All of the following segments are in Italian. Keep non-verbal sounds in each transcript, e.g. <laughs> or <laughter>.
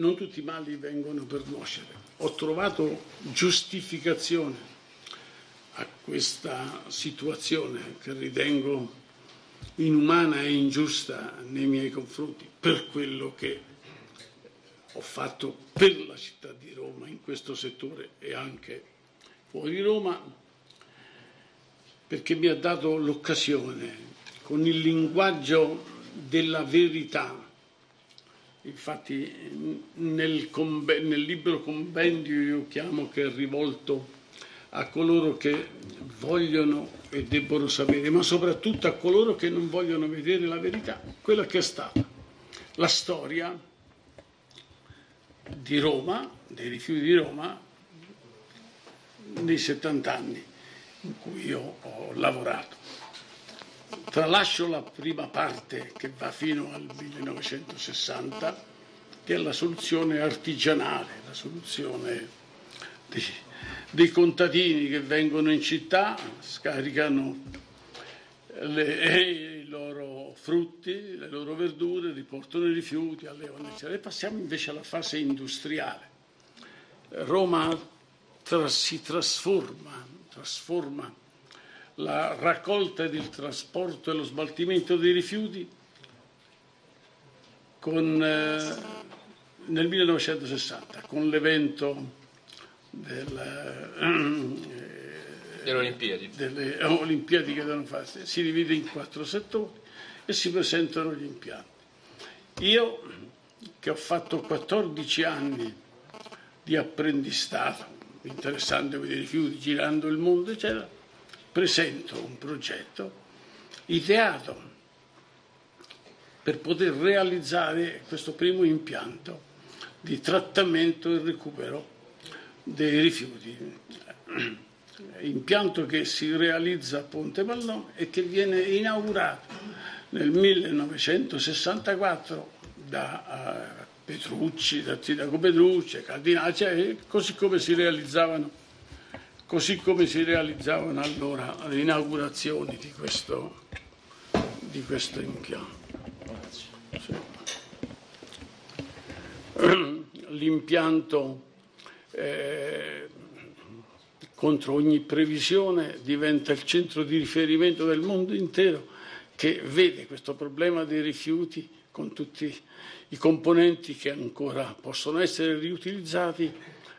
Non tutti i mali vengono per nuocere. Ho trovato giustificazione a questa situazione che ritengo inumana e ingiusta nei miei confronti per quello che ho fatto per la città di Roma in questo settore e anche fuori Roma, perché mi ha dato l'occasione con il linguaggio della verità Infatti nel, nel, libro compendio io chiamo che è rivolto a coloro che vogliono e debbono sapere, ma soprattutto a coloro che non vogliono vedere la verità, quella che è stata la storia di Roma, dei rifiuti di Roma, nei 70 anni in cui io ho lavorato. Tralascio la prima parte che va fino al 1960, che è la soluzione artigianale, la soluzione dei, dei contadini che vengono in città, scaricano le, i loro frutti, le loro verdure, riportano i rifiuti, allevano, eccetera. E passiamo invece alla fase industriale. Roma tra, si trasforma, trasforma la raccolta ed il trasporto e lo smaltimento dei rifiuti con, eh, nel 1960 con l'evento eh, delle Olimpiadi. delle Olimpiadi che devono farsi. Si divide in quattro settori e si presentano gli impianti. Io che ho fatto 14 anni di apprendistato, interessandomi dei rifiuti, girando il mondo, eccetera, presento un progetto ideato per poter realizzare questo primo impianto di trattamento e recupero dei rifiuti. Impianto che si realizza a Ponte Pallone e che viene inaugurato nel 1964 da uh, Petrucci, da Sindaco Petrucci, Cardinale, cioè, così come si realizzavano così come si realizzavano allora le inaugurazioni di questo, di questo impianto. L'impianto eh, contro ogni previsione diventa il centro di riferimento del mondo intero che vede questo problema dei rifiuti con tutti i componenti che ancora possono essere riutilizzati,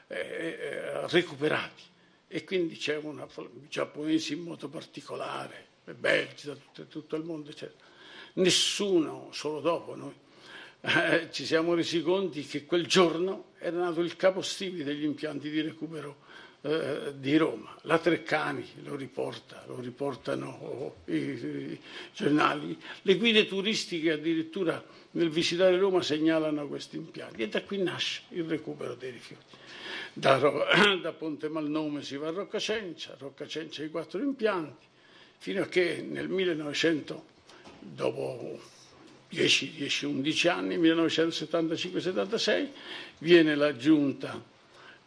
eh, eh recuperati e quindi c'è una, i giapponesi in modo particolare, belgi da tutto, tutto il mondo, eccetera. Nessuno, solo dopo noi, <laughs> eh, ci siamo resi conti che quel giorno era nato il capostipite degli impianti di recupero eh, di Roma. La Treccani lo riporta, lo riportano i, i, giornali. Le guide turistiche addirittura nel visitare Roma segnalano questi impianti e da qui nasce il recupero dei rifiuti. Da, <clears throat> da Ponte Malnome si va a Roccacencia, Roccacencia i quattro impianti, fino a che nel 1900, dopo 10-11 anni, 1975-76, viene la giunta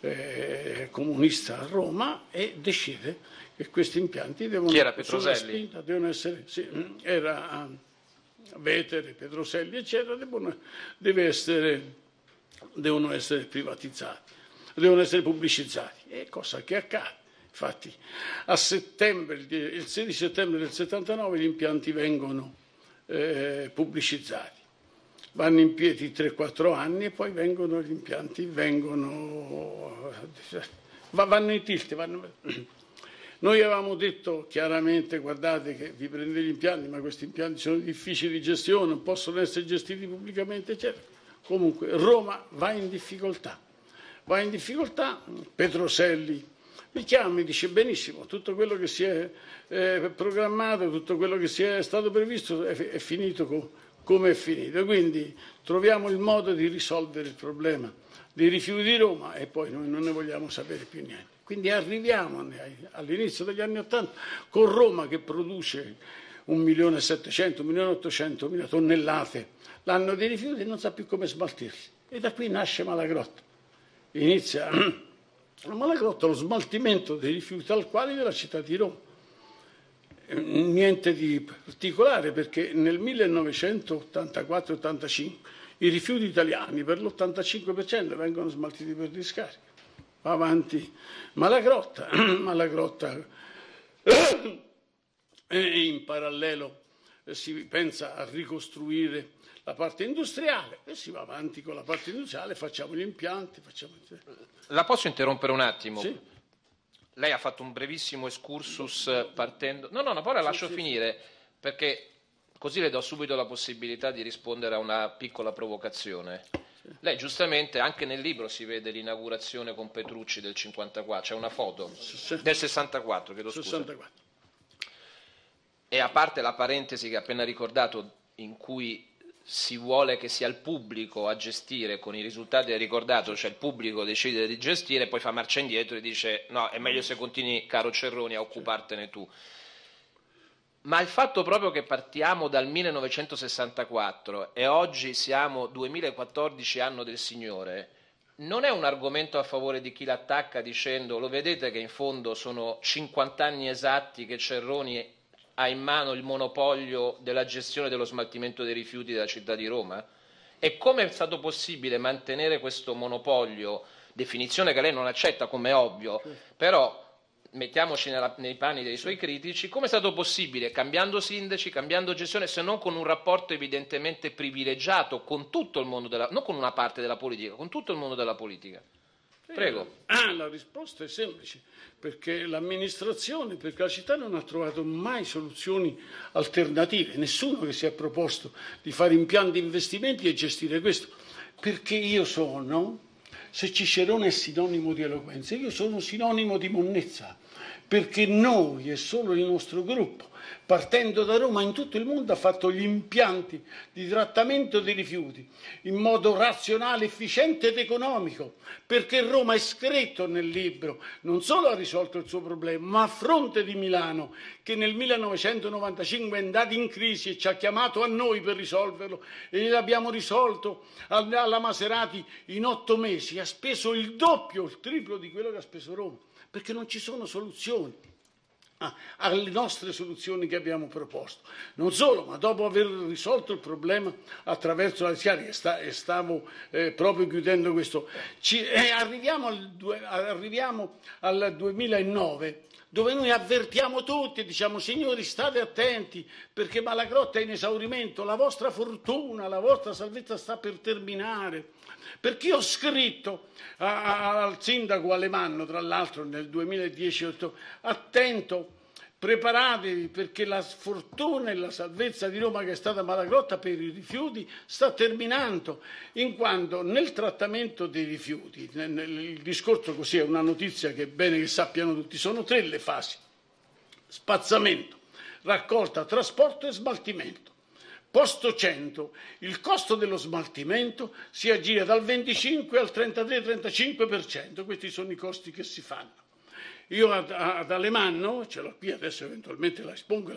eh, comunista a Roma e decide che questi impianti devono, Chi era Petroselli? Spinta, devono essere, sì, era Vetere, Petroselli, eccetera, devono, essere, devono essere privatizzati devono essere pubblicizzati. È cosa che accade. Infatti a settembre, il 16 settembre del 79 gli impianti vengono eh, pubblicizzati. Vanno in piedi 3-4 anni e poi vengono gli impianti, vengono, vanno in tilt. Vanno... Noi avevamo detto chiaramente, guardate che vi prendete gli impianti, ma questi impianti sono difficili di gestione, non possono essere gestiti pubblicamente, eccetera. Comunque Roma va in difficoltà va in difficoltà, Petroselli mi chiama e dice benissimo, tutto quello che si è eh, programmato, tutto quello che si è stato previsto è, è finito co, come è finito. Quindi troviamo il modo di risolvere il problema dei rifiuti di Roma e poi noi non ne vogliamo sapere più niente. Quindi arriviamo all'inizio degli anni Ottanta con Roma che produce 1.700.000, 1.800.000 tonnellate l'anno di rifiuti e non sa più come smaltirli. E da qui nasce Malagrotta inizia <clears throat> a Malagrotta lo smaltimento dei rifiuti al quale della città di Roma. Niente di particolare perché nel 1984-85 i rifiuti italiani per l'85% vengono smaltiti per discarica. Va avanti Malagrotta, <clears throat> Malagrotta <clears throat> e in parallelo si pensa a ricostruire la parte industriale e si va avanti con la parte industriale, facciamo gli impianti. Facciamo... La posso interrompere un attimo? Sì. Lei ha fatto un brevissimo excursus partendo... No, no, no, poi la lascio sì, finire sì. perché così le do subito la possibilità di rispondere a una piccola provocazione. Lei giustamente, anche nel libro si vede l'inaugurazione con Petrucci del 54, c'è una foto del 64, chiedo scusa. 64. E a parte la parentesi che ha appena ricordato in cui si vuole che sia il pubblico a gestire con i risultati che ricordato, cioè il pubblico decide di gestire, poi fa marcia indietro e dice no, è meglio se continui, caro Cerroni, a occupartene tu. Ma il fatto proprio che partiamo dal 1964 e oggi siamo 2014 anno del Signore, non è un argomento a favore di chi l'attacca dicendo lo vedete che in fondo sono 50 anni esatti che Cerroni ha in mano il monopolio della gestione dello smaltimento dei rifiuti della città di Roma? E come è stato possibile mantenere questo monopolio, definizione che lei non accetta come ovvio, però mettiamoci nella, nei panni dei suoi critici, come è stato possibile, cambiando sindaci, cambiando gestione, se non con un rapporto evidentemente privilegiato con tutto il mondo della, non con una parte della politica, con tutto il mondo della politica? Prego. Ah, la risposta è semplice, perché l'amministrazione, perché la città non ha trovato mai soluzioni alternative, nessuno che si è proposto di fare impianti di investimenti e gestire questo, perché io sono, se Cicerone è sinonimo di eloquenza, io sono sinonimo di monnezza, perché noi e solo il nostro gruppo partendo da Roma in tutto il mondo ha fatto gli impianti di trattamento dei rifiuti in modo razionale, efficiente ed economico, perché Roma è scritto nel libro, non solo ha risolto il suo problema, ma a fronte di Milano, che nel 1995 è andata in crisi e ci ha chiamato a noi per risolverlo e l'abbiamo risolto alla Maserati in otto mesi, ha speso il doppio, il triplo di quello che ha speso Roma, perché non ci sono soluzioni <laughs> alle nostre soluzioni che abbiamo proposto. Non solo, ma dopo aver risolto il problema attraverso la Siari, e stavo eh, proprio chiudendo questo, ci, eh, arriviamo, al, arriviamo al 2009 dove noi avvertiamo tutti e diciamo signori state attenti perché Malagrotta è in esaurimento, la vostra fortuna, la vostra salvezza sta per terminare. Perché ho scritto a, a, al sindaco Alemanno, tra l'altro nel 2010, attento, preparatevi perché la sfortuna e la salvezza di Roma che è stata Malagrotta per i rifiuti sta terminando, in quanto nel trattamento dei rifiuti, nel, nel, il discorso così è una notizia che è bene che sappiano tutti, sono tre le fasi, spazzamento, raccolta, trasporto e smaltimento. Posto 100, il costo dello smaltimento si aggira dal 25 al 33-35%, questi sono i costi che si fanno. Io ad, ad Alemanno, ce l'ho qui adesso eventualmente la espongo,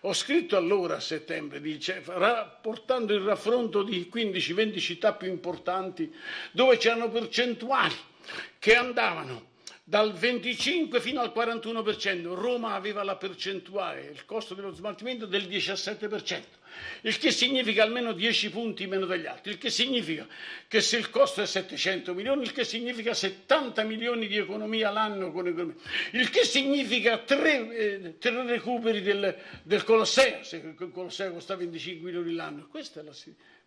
ho scritto allora a settembre, dice, portando il raffronto di 15-20 città più importanti dove c'erano percentuali che andavano dal 25 fino al 41%. Roma aveva la percentuale, il costo dello smaltimento del 17% il che significa almeno 10 punti meno degli altri, il che significa che se il costo è 700 milioni, il che significa 70 milioni di economia l'anno con economia, il che significa tre, eh, tre recuperi del, del, Colosseo, se il Colosseo costa 25 milioni l'anno. Questa è, la,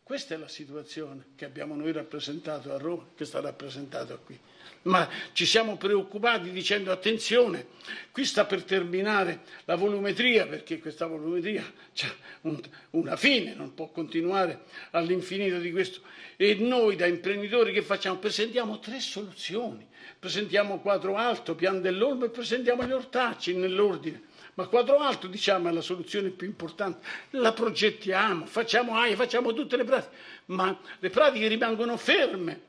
questa è la situazione che abbiamo noi rappresentato a Roma, che sta rappresentata qui ma ci siamo preoccupati dicendo attenzione, qui sta per terminare la volumetria perché questa volumetria ha un, una fine, non può continuare all'infinito di questo. E noi da imprenditori che facciamo? Presentiamo tre soluzioni, presentiamo quadro alto, pian dell'olmo e presentiamo gli ortacci nell'ordine. Ma quadro alto, diciamo, è la soluzione più importante. La progettiamo, facciamo AIA, facciamo tutte le pratiche, ma le pratiche rimangono ferme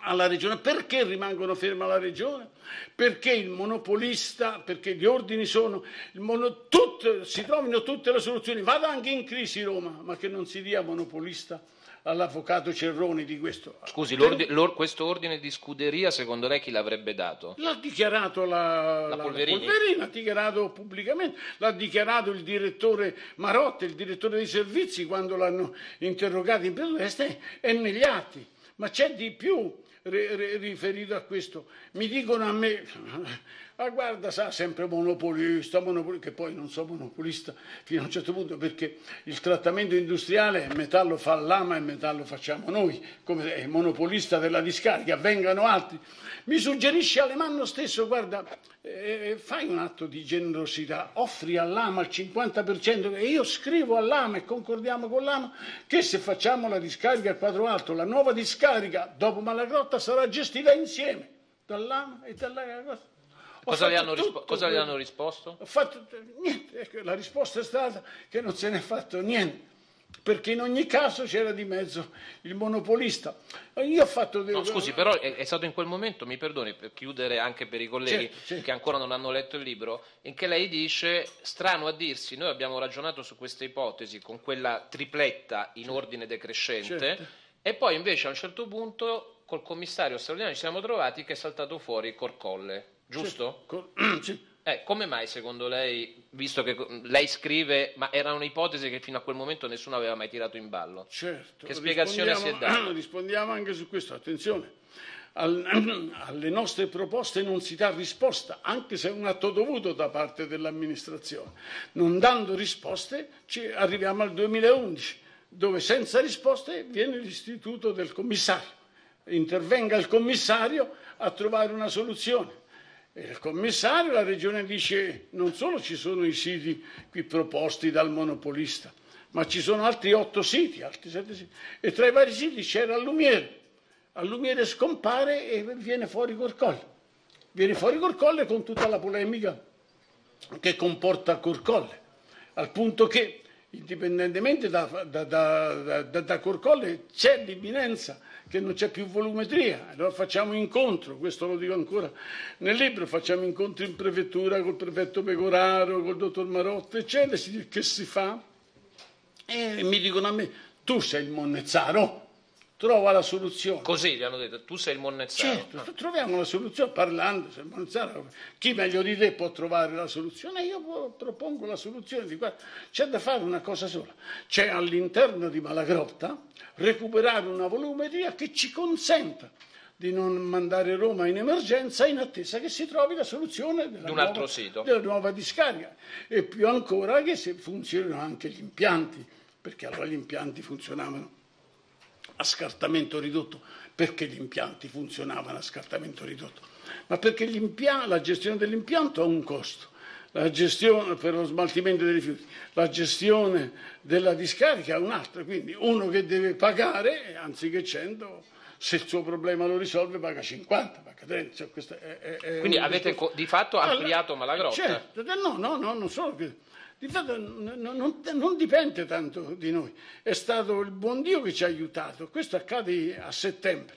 alla regione. Perché rimangono ferme alla regione? Perché il monopolista, perché gli ordini sono, mono, tutte, si trovino tutte le soluzioni, vada anche in crisi Roma, ma che non si dia monopolista all'avvocato Cerroni di questo. Scusi, l'ordi- l'or- questo ordine di scuderia secondo lei chi l'avrebbe dato? L'ha dichiarato la, La la- Polverini? l'ha dichiarato pubblicamente, l'ha dichiarato il direttore Marotta, il direttore dei servizi quando l'hanno interrogato in protesta e negli atti. Ma c'è di più riferito a questo. Mi dicono a me, ah, guarda, sa, sempre monopolista, monopoli- che poi non so monopolista fino a un certo punto perché il trattamento industriale metà lo fa l'AMA e metà lo facciamo noi, come è monopolista della discarica, vengano altri. Mi suggerisce Alemanno stesso, guarda, eh, fai un atto di generosità, offri all'AMA il 50% e io scrivo all'AMA e concordiamo con l'AMA che se facciamo la discarica a quadro alto, la nuova discarica dopo Malagrotta sarà gestita insieme dall'AMA e dalla Cosa, le fatto hanno, rispo- tutto cosa quello- hanno risposto? ho fatto niente, ecco, la risposta è stata che non se n'è fatto niente, perché in ogni caso c'era di mezzo il monopolista. Io ho fatto No, scusi, però è, è stato in quel momento, mi perdoni, per chiudere anche per i colleghi Certo, certo. che ancora non hanno letto il libro, in che lei dice, strano a dirsi, noi abbiamo ragionato su questa ipotesi con quella tripletta in ordine decrescente Certo. e poi invece a un certo punto col commissario straordinario ci siamo trovati che è saltato fuori Corcolle, giusto? <clears throat> Sì. Eh, come mai secondo lei, visto che lei scrive, ma era un'ipotesi che fino a quel momento nessuno aveva mai tirato in ballo? Certo, Che spiegazione si è data? <clears throat> Rispondiamo anche su questo, attenzione. Al- <clears throat> alle nostre proposte non si dà risposta, anche se è un atto dovuto da parte dell'amministrazione. Non dando risposte ci arriviamo al 2011, dove senza risposte viene l'istituto del commissario. Intervenga il commissario a trovare una soluzione. Il commissario, la regione dice non solo ci sono i siti qui proposti dal monopolista, ma ci sono altri otto siti, altri sette siti. E tra i vari siti c'era Allumiere. Allumiere scompare e viene fuori Corcolle. Viene fuori Corcolle con tutta la polemica che comporta Corcolle, al punto che indipendentemente da, da, da, da, Corcolle c'è l'imminenza che non c'è più volumetria, allora facciamo incontro, questo lo dico ancora nel libro, facciamo incontri in prefettura col prefetto Pecoraro, col dottor Marotta, eccetera, si che si fa? E mi dicono a me, tu sei il Monnezzaro, trova la soluzione. Così gli hanno detto, tu sei il monnezzaro. Certo, troviamo la soluzione parlando, se Monzara, chi meglio di te può trovare la soluzione? Io po- propongo la soluzione di guarda, c'è da fare una cosa sola, c'è all'interno di Malagrotta recuperare una volumetria che ci consenta di non mandare Roma in emergenza in attesa che si trovi la soluzione della, Di un altro nuova, sito. della nuova discarica e più ancora che se funzionino anche gli impianti, perché allora gli impianti funzionavano a scartamento ridotto. Perché gli impianti funzionavano a scartamento ridotto? Ma perché la gestione dell'impianto ha un costo. La gestione per lo smaltimento dei rifiuti, la gestione della discarica ha un altro, quindi uno che deve pagare, anziché 100, se il suo problema lo risolve paga 50, paga 30. Cioè, è- è- è Quindi avete di fatto ampliato Allora, Malagrotta? Certo, no, no, no, non solo che di fatto n- n- non, non dipende tanto di noi, è stato il buon Dio che ci ha aiutato, questo accade a settembre.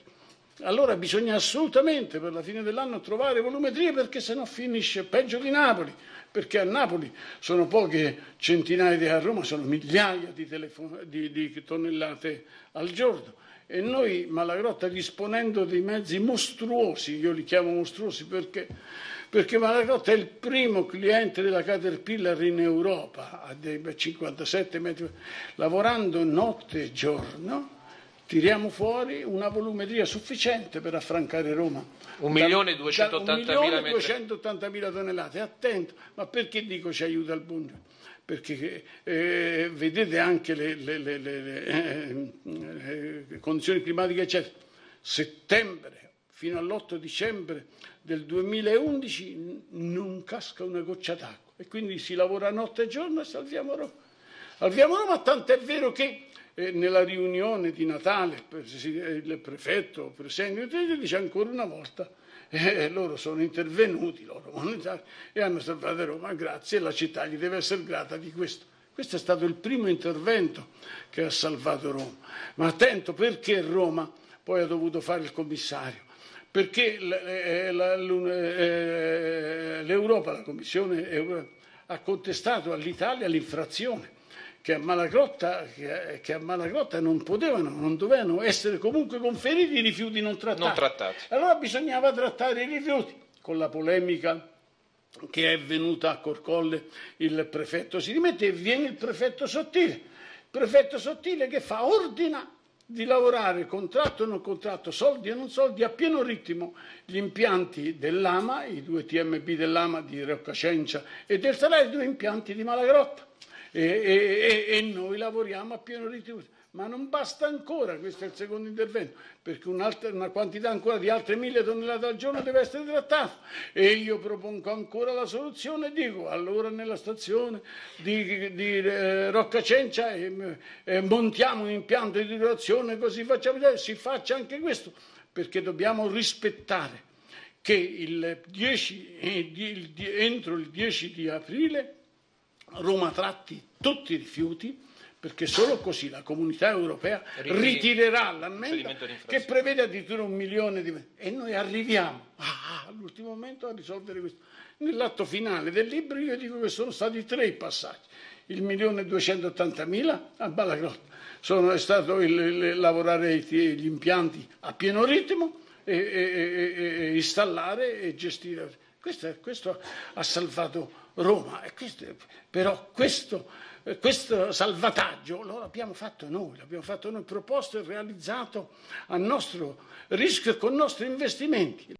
Allora bisogna assolutamente per la fine dell'anno trovare volumetrie perché sennò finisce peggio di Napoli, perché a Napoli sono poche centinaia di a Roma sono migliaia di, telefo- di- di tonnellate al giorno. E noi Malagrotta disponendo di mezzi mostruosi, io li chiamo mostruosi perché, perché Malagrotta è il primo cliente della Caterpillar in Europa, a dei 57 metri, lavorando notte e giorno, tiriamo fuori una volumetria sufficiente per affrancare Roma. Un Da- milione e da- 280.000 un milione e metri. 280.000 tonnellate, attento, ma perché dico ci aiuta il Bund? Perché eh, vedete anche le, le- le- le- le, eh, eh, condizioni climatiche, eccetera. Settembre fino all'8 dicembre del 2011 n- non casca una goccia d'acqua e quindi si lavora notte e giorno e salviamo Roma. Salviamo Roma, tant'è vero che eh, nella riunione di Natale il prefetto presente dice ancora una volta eh, loro sono intervenuti loro e hanno salvato Roma grazie e la città gli deve essere grata di questo. Questo è stato il primo intervento che ha salvato Roma. Ma attento perché Roma poi ha dovuto fare il commissario. Perché eh, l'un- eh, l'Europa, la Commissione europea, ha contestato all'Italia l'infrazione che a Malagrotta, che, a Malagrotta non potevano, non dovevano essere comunque conferiti i rifiuti non trattati. Non trattati. Allora bisognava trattare i rifiuti con la polemica che è venuta a Corcolle il prefetto si rimette e viene il prefetto sottile. Il prefetto sottile che fa? Ordina di lavorare contratto o non contratto, soldi o non soldi, a pieno ritmo gli impianti dell'AMA, i due TMB dell'AMA di Roccacencia e del Salario, i due impianti di Malagrotta. E, e, e, noi lavoriamo a pieno ritmo. Ma non basta ancora, questo è il secondo intervento, perché una quantità ancora di altre mille tonnellate al giorno deve essere trattata. E io propongo ancora la soluzione e dico allora nella stazione di, di eh, Roccacencia eh, eh, montiamo un impianto di durazione, così facciamo vedere, si faccia anche questo, perché dobbiamo rispettare che il 10, il, entro il 10 di aprile Roma tratti tutti i rifiuti perché solo così la comunità europea ritirerà l'ammenda che prevede addirittura un milione di... E noi arriviamo ah, all'ultimo momento a risolvere questo. Nell'atto finale del libro io dico che sono stati tre i passaggi. Il milione e duecentoottantamila a Balagrotta. Sono, è stato il, il, lavorare gli impianti a pieno ritmo e, e, e, e installare e gestire. Questo, questo ha salvato Roma. Questo, però questo questo salvataggio lo abbiamo fatto noi, l'abbiamo fatto noi proposto e realizzato a nostro rischio e con i nostri investimenti.